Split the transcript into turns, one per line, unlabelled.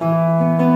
Música